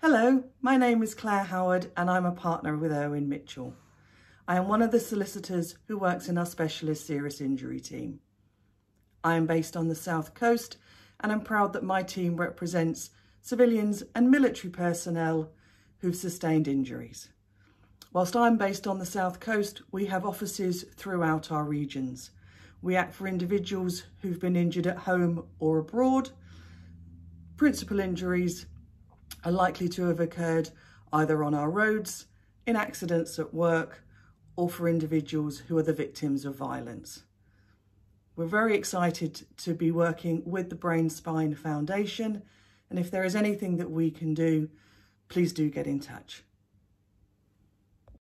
Hello, my name is Claire Howard and I'm a partner with Irwin Mitchell. I am one of the solicitors who works in our specialist serious injury team. I am based on the South Coast and I'm proud that my team represents civilians and military personnel who've sustained injuries. Whilst I'm based on the South Coast, we have offices throughout our regions. We act for individuals who've been injured at home or abroad. Principal injuries are likely to have occurred either on our roads, in accidents at work, or for individuals who are the victims of violence. We're very excited to be working with the Brain Spine Foundation, and if there is anything that we can do, please do get in touch.